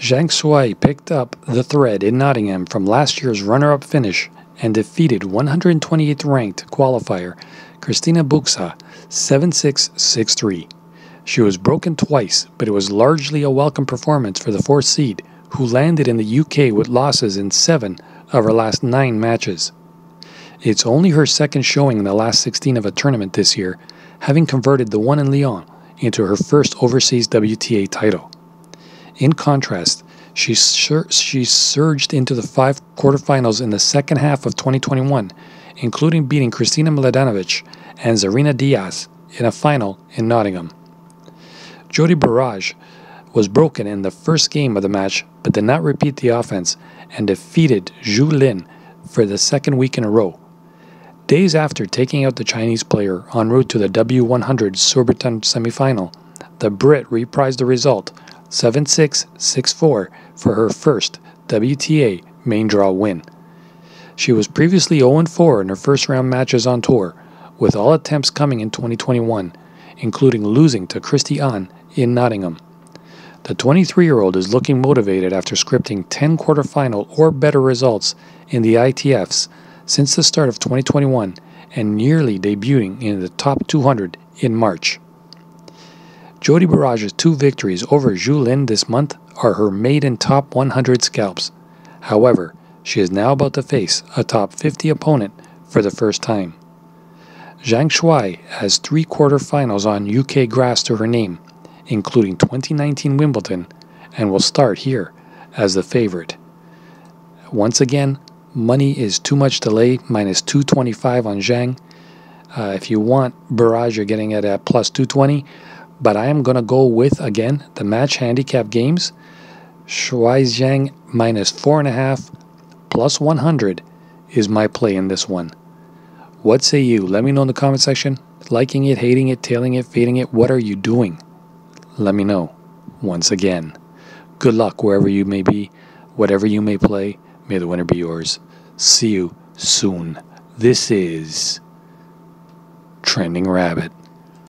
Zhang Shuai picked up the thread in Nottingham from last year's runner up finish and defeated 128th ranked qualifier Cristina Bucsa 7 6 6 3. She was broken twice, but it was largely a welcome performance for the fourth seed, who landed in the UK with losses in seven of her last nine matches. It's only her second showing in the last 16 of a tournament this year, having converted the one in Lyon into her first overseas WTA title. In contrast, she, sur- she surged into the five quarterfinals in the second half of 2021, including beating Kristina Mladenovic and Zarina Diyas in a final in Nottingham. Jodie Burrage was broken in the first game of the match but did not repeat the offense and defeated Zhu Lin for the second week in a row. Days after taking out the Chinese player en route to the W100 Surbiton semifinal, the Brit reprised the result 7 6 6 4 for her first WTA main draw win. She was previously 0 4 in her first round matches on tour, with all attempts coming in 2021, including losing to Kristie Ahn in Nottingham. The 23 year old is looking motivated after scripting 10 quarterfinal or better results in the ITFs since the start of 2021 and nearly debuting in the top 200 in March. Jodie Burrage's two victories over Zhu Lin this month are her maiden top 100 scalps. However, she is now about to face a top 50 opponent for the first time. Zhang Shuai has three quarterfinals on UK grass to her name, including 2019 Wimbledon, and will start here as the favorite. Once again, money is too much delay, minus 225 on Zhang. Uh, if you want Burrage, you're getting it at plus 220 but I am going to go with, again, the match handicap games. Shuai Zhang minus 4.5 plus 100 is my play in this one. What say you? Let me know in the comment section. Liking it, hating it, tailing it, fading it. What are you doing? Let me know. Once again, good luck wherever you may be, whatever you may play. May the winner be yours. See you soon. This is Trending Rabbit.